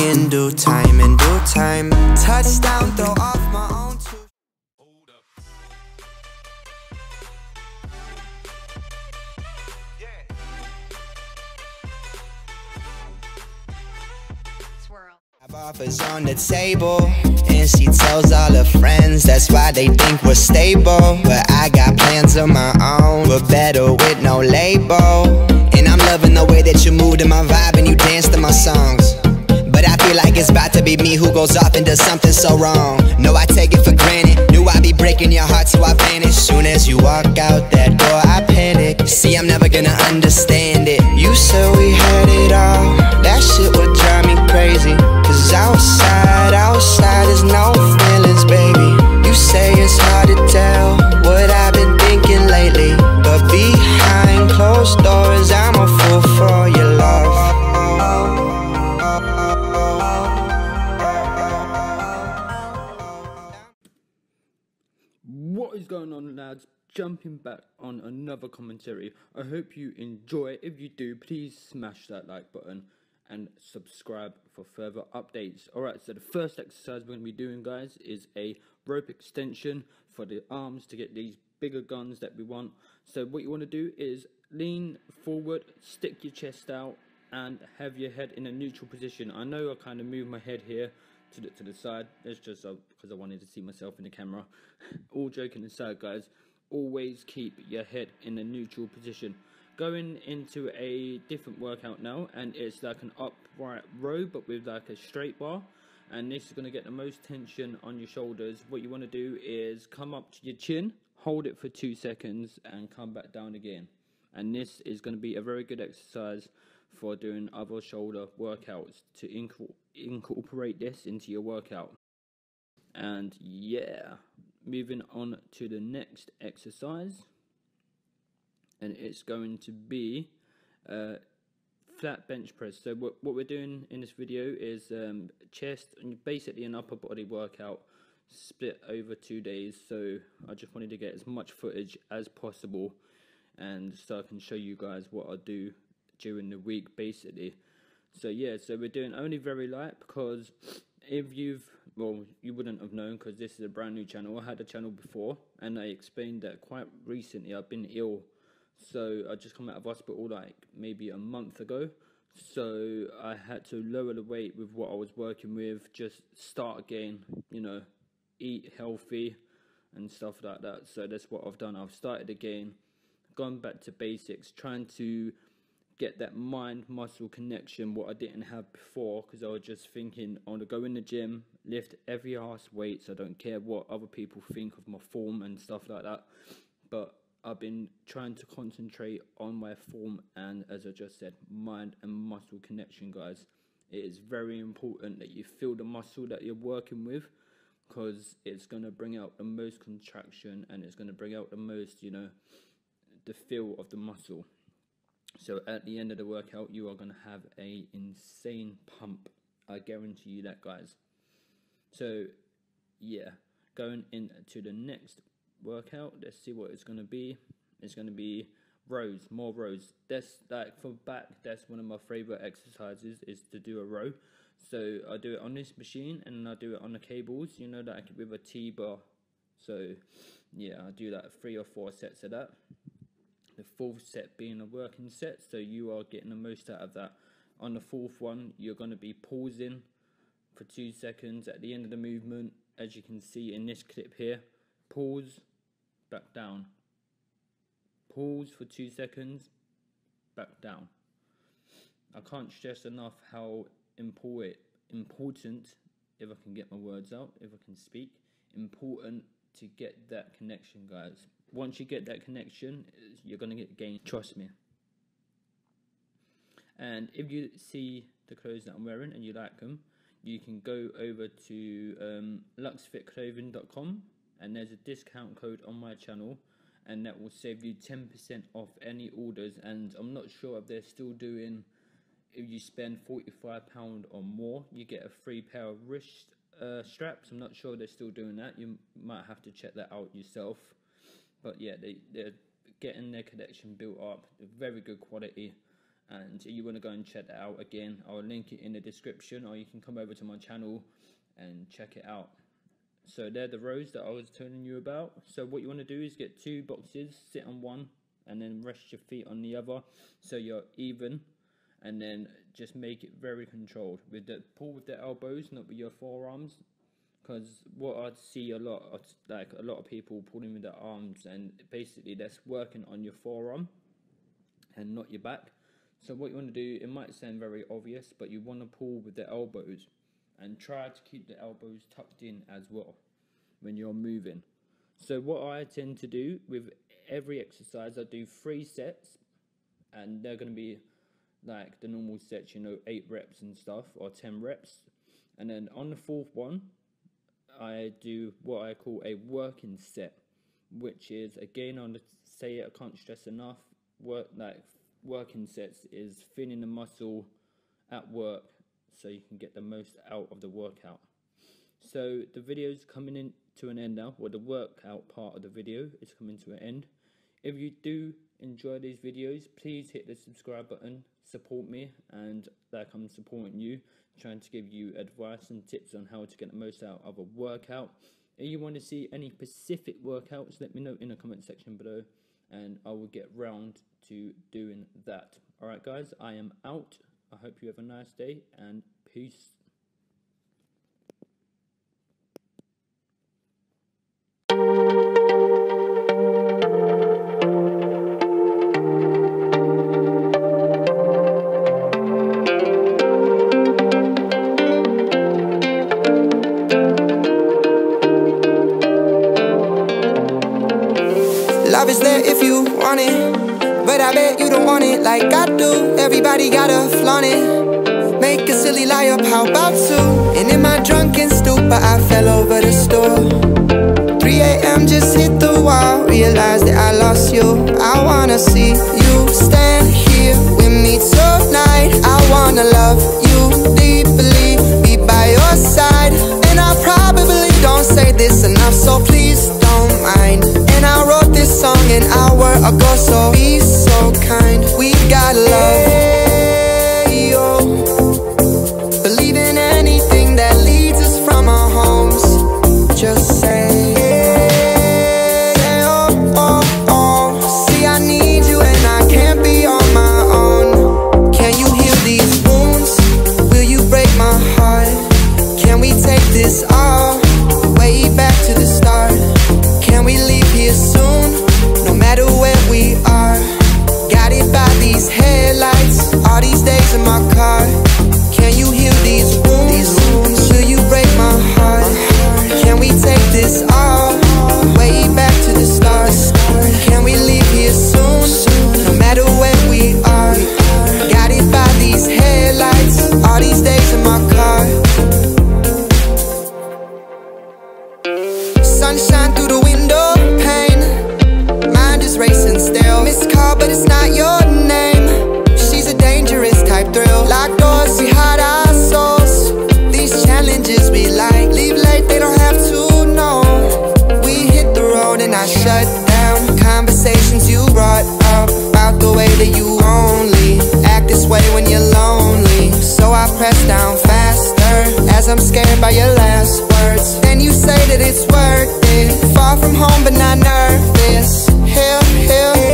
in due time, in due time. Touchdown, throw off my own offers on the table, and she tells all her friends that's why they think we're stable. But I got plans of my own, but better with no label. And I'm loving the way that you move to my vibe and you dance to my songs. But I feel like it's about to be me who goes off and does something so wrong. No, I take it for granted. Knew I'd be breaking your Jumping back on another commentary. I hope you enjoy. If you do, please smash that like button and subscribe for further updates. Alright, so the first exercise we're going to be doing, guys, is a rope extension for the arms to get these bigger guns that we want. So, what you want to do is lean forward, stick your chest out, and have your head in a neutral position. I know I kind of move my head here to the, to the side. That's just uh, because I wanted to see myself in the camera. All joking aside, guys, always keep your head in a neutral position. Going into a different workout now, and it's like an upright row, but with like a straight bar. And this is going to get the most tension on your shoulders. What you want to do is come up to your chin, hold it for two seconds, and come back down again. And this is going to be a very good exercise for doing other shoulder workouts to inco- incorporate this into your workout. And yeah, moving on to the next exercise, and it's going to be uh, flat bench press. So what what we're doing in this video is um, chest and basically an upper body workout split over two days. So I just wanted to get as much footage as possible, and so I can show you guys what I do during the week basically. So yeah, so we're doing only very light because if you've well, you wouldn't have known because this is a brand new channel. I had a channel before, and I explained that quite recently I've been ill, so I just come out of hospital like maybe a month ago. So I had to lower the weight with what I was working with, just start again, you know, eat healthy and stuff like that. So that's what I've done. I've started again, gone back to basics, trying to get that mind muscle connection what I didn't have before because I was just thinking I want to go in the gym, lift every ass weight, so I don't care what other people think of my form and stuff like that. But I've been trying to concentrate on my form and, as I just said, mind and muscle connection, guys. It is very important that you feel the muscle that you're working with because it's going to bring out the most contraction and it's going to bring out the most, you know, the feel of the muscle. So at the end of the workout, you are going to have a insane pump. I guarantee you that, guys. So yeah, going into the next workout, let's see what it's going to be. It's going to be rows, more rows. That's like for back. That's one of my favorite exercises is to do a row. So I do it on this machine and I do it on the cables. You know that with a T bar. So yeah, I do like three or four sets of that the fourth set being a working set, so you are getting the most out of that. On the fourth one, you're going to be pausing for two seconds at the end of the movement, as you can see in this clip here. Pause, back down. Pause for two seconds, back down. I can't stress enough how important, important, if I can get my words out, if I can speak, important to get that connection, guys. Once you get that connection, you're going to get gain. Trust me. And if you see the clothes that I'm wearing and you like them, you can go over to um, luxefitclothing.com and there's a discount code on my channel and that will save you 10% off any orders and I'm not sure if they're still doing if you spend £45 or more you get a free pair of wrist uh, straps I'm not sure they're still doing that you might have to check that out yourself but yeah they, they're getting their collection built up very good quality and you want to go and check that out again, I'll link it in the description, or you can come over to my channel and check it out. So they're the rows that I was telling you about. So what you want to do is get two boxes, sit on one, and then rest your feet on the other, so you're even. And then just make it very controlled with the pull with the elbows, not with your forearms. Because what I see a lot, of, like a lot of people pulling with their arms, and basically that's working on your forearm and not your back. So what you want to do, it might sound very obvious, but you want to pull with the elbows and try to keep the elbows tucked in as well when you're moving. So what I tend to do with every exercise, I do three sets and they're going to be like the normal sets, you know, eight reps and stuff or 10 reps. And then on the fourth one, I do what I call a working set, which is again on the say it, I can't stress enough, work like working sets is thinning the muscle at work so you can get the most out of the workout. So the video is coming in to an end now, or the workout part of the video is coming to an end. If you do enjoy these videos, please hit the subscribe button, support me, and like I'm supporting you, trying to give you advice and tips on how to get the most out of a workout. If you want to see any specific workouts, let me know in the comment section below, and I will get round to doing that. Alright guys, I am out. I hope you have a nice day and peace. But I bet you don't want it like I do. Everybody gotta flaunt it. Make a silly lie up, how about two? And in my drunken stupor, I fell over the store. 3 a.m. just hit the wall, realized that I lost you. I wanna see you stand here with me tonight. I wanna love you deeply, be by your side. And I probably don't say this enough, so please don't mind. And I wrote song an hour ago, so be so kind. We got love. Shut down. Conversations you brought up about the way that you only act this way when you're lonely. So I press down faster as I'm scared by your last words. Then you say that it's worth it. Far from home, but not nervous. Here, here,